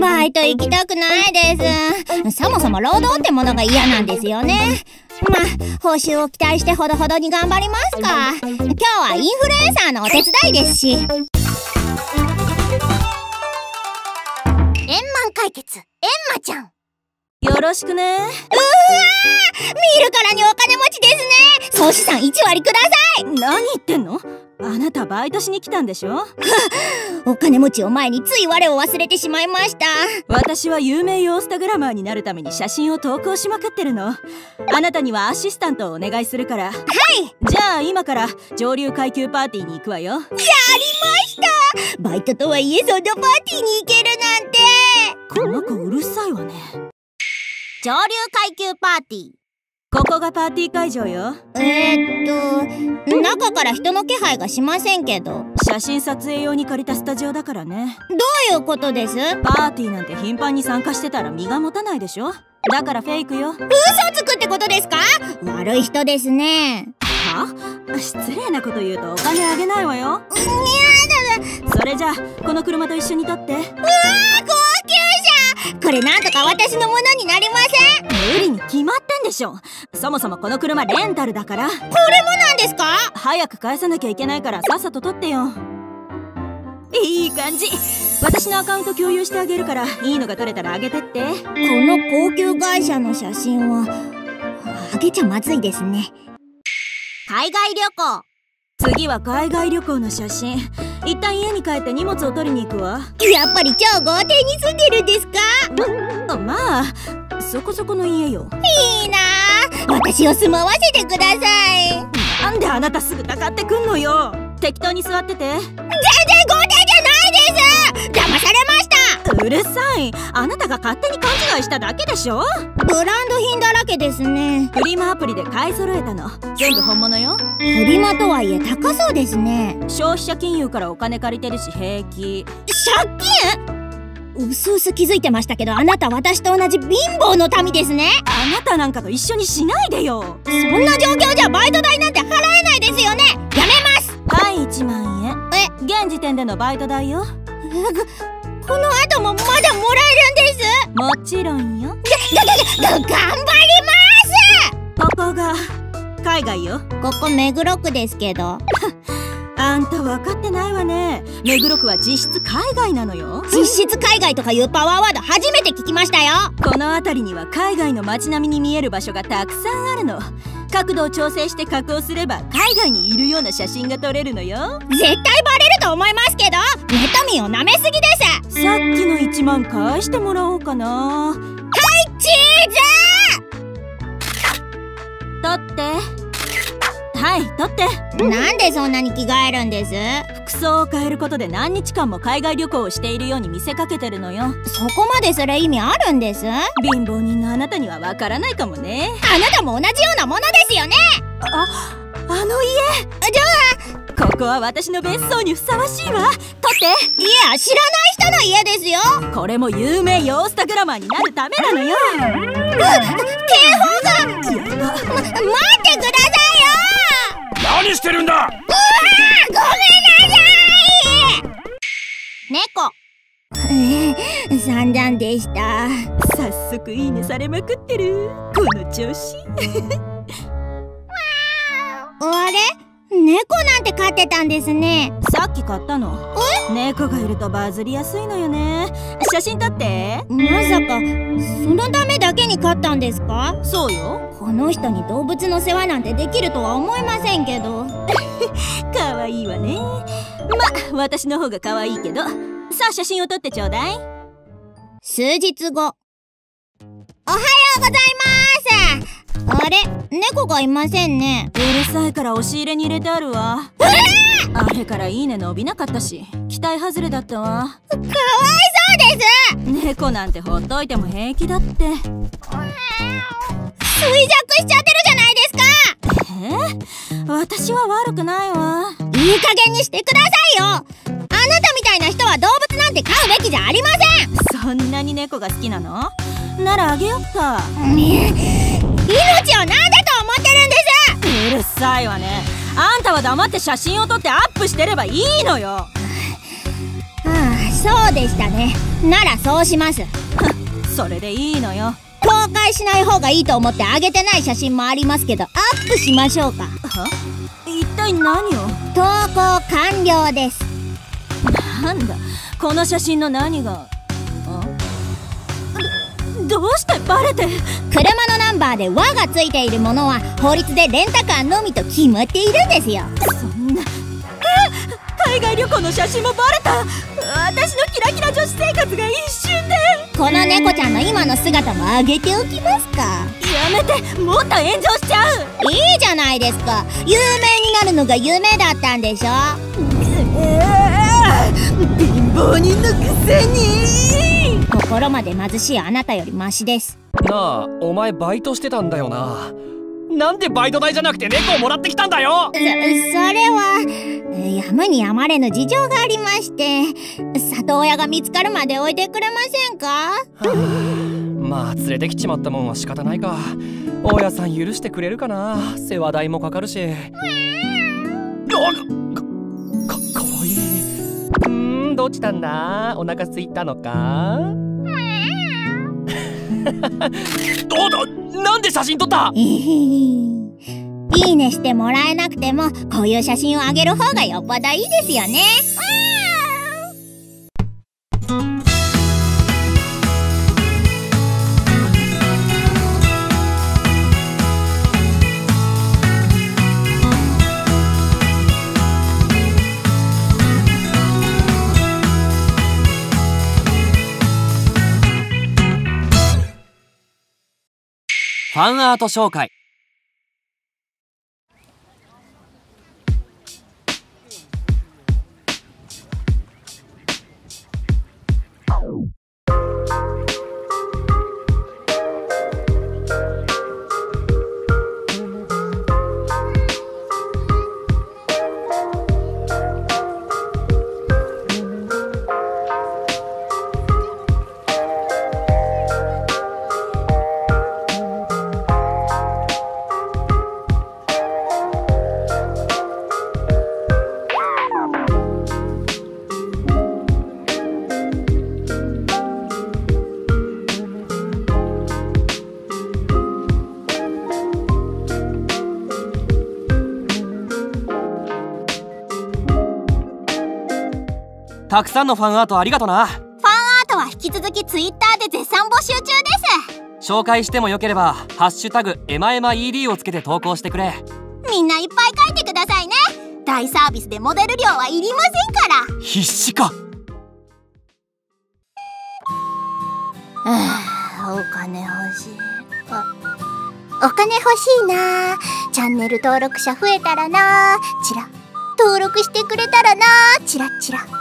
バイト行きたくないです。そもそも労働ってものが嫌なんですよね。まあ報酬を期待してほどほどに頑張りますか。今日はインフルエンサーのお手伝いですし。円満解決。エンマちゃん。よろしくね。うわー！見るからにお金持ちですね。総資産1割ください。何言ってんの？あなたバイトしに来たんでしょ？お金持ちを前につい我を忘れてしまいました。私は有名ヨースタグラマーになるために写真を投稿しまくってるの。あなたにはアシスタントをお願いするから。はい。じゃあ今から上流階級パーティーに行くわよ。やりました。バイトとはいえそんなパーティーに行けるなんて。この子うるさいわね。上流階級パーティーここがパーティー会場よ。えー、っと中から人の気配がしませんけど。写真撮影用に借りたスタジオだからね。どういうことです？パーティーなんて頻繁に参加してたら身が持たないでしょ。だからフェイクよ。嘘つくってことですか？悪い人ですね。は？失礼なこと言うとお金あげないわよ。いやだそれじゃあこの車と一緒に撮って。うわー高級車。これなんとか私のものになりまでしょそもそもこの車レンタルだから。これもなんですか？早く返さなきゃいけないからさっさと撮ってよ。いい感じ。私のアカウント共有してあげるからいいのが撮れたらあげてって。この高級会社の写真はあげちゃまずいですね。海外旅行。次は海外旅行の写真一旦家に帰って荷物を取りに行くわ。やっぱり超豪邸に住んでるんですか？まあそこそこの家よ。いいな。私を住まわせてください。なんであなたすぐたかってくんのよ。適当に座ってて。全然豪邸じゃないです。騙されました。うるさい。あなたが勝手に勘違いしただけでしょ。ブランド品だらけですね。フリマアプリで買い揃えたの。全部本物よ。フリマとはいえ高そうですね。消費者金融からお金借りてるし平気。借金？うすうす気づいてましたけどあなた私と同じ貧乏の民ですね。あなたなんかと一緒にしないでよ。そんな状況じゃバイト代なんて払えないですよね。やめます。はい1万円。え？現時点でのバイト代よ この後もまだもらえるんです。もちろんよ。ががが頑張ります。ここが海外よ。ここ目黒区ですけど。あんた分かってないわね。目黒区は実質海外なのよ。実質海外とかいうパワーワード初めて聞きましたよ。この辺りには海外の街並みに見える場所がたくさんあるの。角度を調整して加工すれば海外にいるような写真が撮れるのよ。絶対バレると思いますけどネタミンを舐めすぎですさっきの1万返してもらおうかな。はいチーズ撮って。はい取って。なんでそんなに着替えるんです？服装を変えることで何日間も海外旅行をしているように見せかけてるのよ。そこまでする意味あるんです？貧乏人のあなたにはわからないかもね。あなたも同じようなものですよね。ああの家。じゃあここは私の別荘にふさわしいわ。取って。いや知らない人の家ですよ。これも有名ヨースタグラマーになるためなのよ。警報が。待ってくださいよ何してるんだ？うわごめんなさい。猫。えー、散々でした。早速いいねされまくってる。この調子猫なんて飼ってたんですね。さっき買ったの。猫がいるとバズりやすいのよね。写真撮って。まさかそのためだけに飼ったんですか？そうよ。この人に動物の世話なんてできるとは思いませんけど。可愛いわね。ま私の方が可愛いけど。さあ写真を撮ってちょうだい。数日後。おはようございますあれ猫がいませんね。うるさいから押し入れに入れてあるわ。あれからいいね伸びなかったし期待外れだったわ。かわいそうです！猫なんてほっといても平気だって。衰弱しちゃってるじゃないですか！え私は悪くないわ。いい加減にしてくださいよ！あなたみたいな人は動物て飼うべきじゃありません。そんなに猫が好きなの？ならあげよっか、命を何だと思ってるんです。うるさいわね。あんたは黙って写真を撮ってアップしてればいいのよ。ああそうでしたね。ならそうします。それでいいのよ。公開しない方がいいと思ってあげてない写真もありますけどアップしましょうか。は？一体何を？投稿完了です。なんだ？この写真の何が？どうしてバレて？車のナンバーで「和」がついているものは法律でレンタカーのみと決まっているんですよ。そんな。海外旅行の写真もバレた？私のキラキラ女子生活が一瞬で。この猫ちゃんの今の姿も上げておきますか。やめて。もっと炎上しちゃう。いいじゃないですか。有名になるのが夢だったんでしょ？貧乏人のくせに。心まで貧しいあなたよりマシです。なあお前バイトしてたんだよな。なんでバイト代じゃなくて猫をもらってきたんだよ。そそれはやむにやまれぬ事情がありまして里親が見つかるまで置いてくれませんか？まあ連れてきちまったもんは仕方ないか。大家さん許してくれるかな。世話代もかかるし。かかわいいうんどうしたんだ？お腹すいたのか？どうだ？なんで写真撮った？いいねしてもらえなくてもこういう写真をあげる方がよっぽどいいですよねァンアート紹介。たくさんのファンアートありがとな。ファンアートは引き続きツイッターで絶賛募集中です。紹介してもよければ「ハッシュタグエマエマ ED」をつけて投稿してくれ。みんないっぱい書いてくださいね。大サービスでモデル料はいりませんから。必死か。あ お金欲しい。お金欲しいな。チャンネル登録者増えたらな。チラ登録してくれたらな。チラチラ